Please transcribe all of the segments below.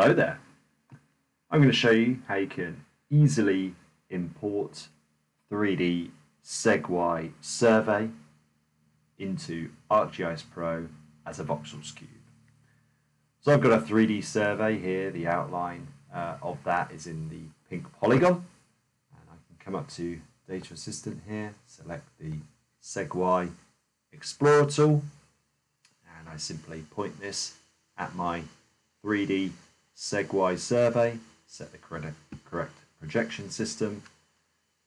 Hello there. I'm going to show you how you can easily import 3D SEG-Y survey into ArcGIS Pro as a voxels cube. So I've got a 3D survey here, the outline uh, of that is in the pink polygon. And I can come up to Data Assistant here, select the SEG-Y Explorer tool, and I simply point this at my 3D SEG-Y survey, set the correct, projection system,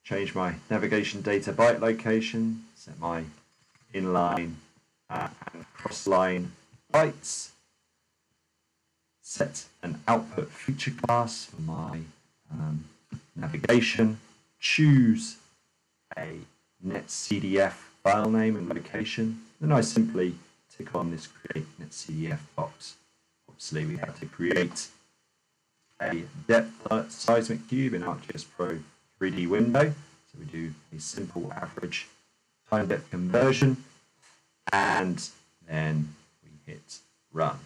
change my navigation data byte location, set my inline uh, and crossline bytes, set an output feature class for my um, navigation, choose a netcdf file name and location, then I simply tick on this create netcdf box. Obviously we have to create a depth seismic cube in ArcGIS Pro 3D window. So we do a simple average time depth conversion and then we hit run.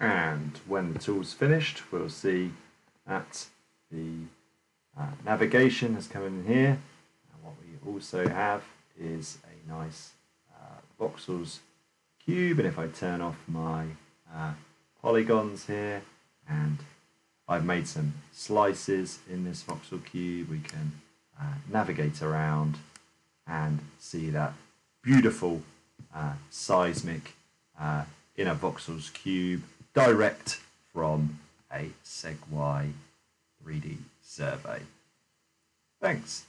And when the tool's finished, we'll see that the uh, navigation has come in here. And what we also have is a nice uh, voxels cube. And if I turn off my uh, polygons here and I've made some slices in this voxel cube, we can uh, navigate around and see that beautiful uh, seismic uh, inner voxels cube direct from a SEG-Y 3D survey. Thanks.